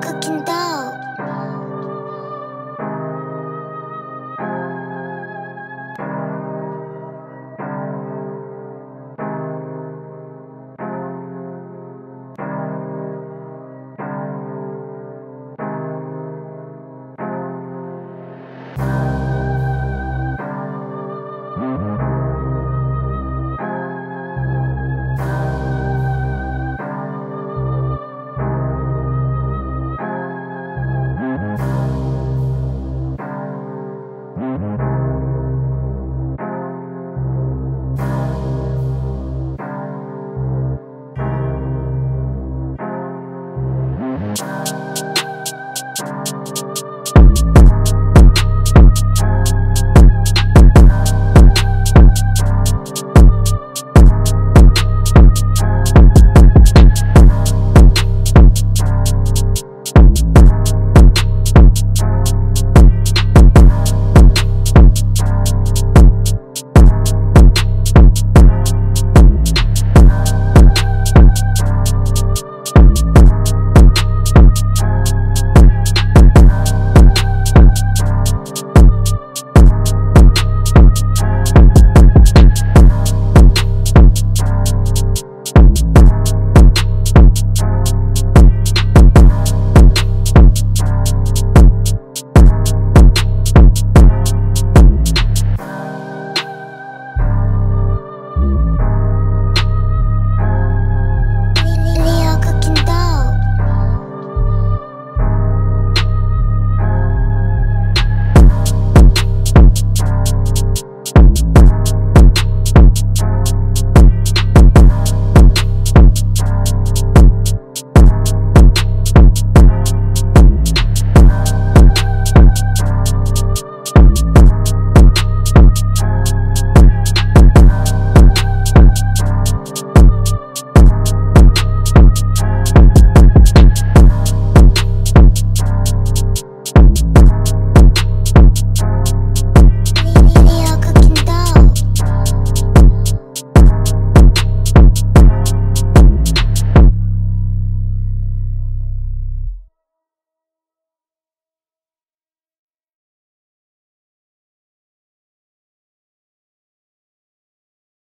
как кентавр